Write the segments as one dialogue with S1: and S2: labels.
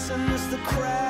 S1: listen as the crowd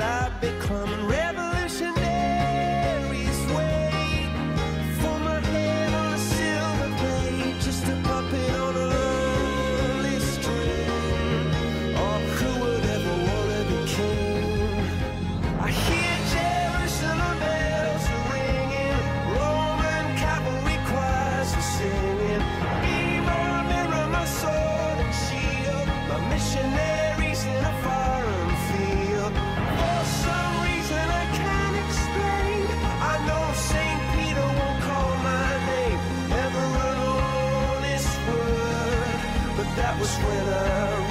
S1: I'd become. Was I ruled.